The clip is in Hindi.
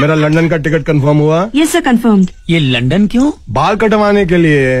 मेरा लंदन का टिकट कंफर्म हुआ। यस सर कंफर्म ये लंदन क्यों? बाल कटवाने के लिए।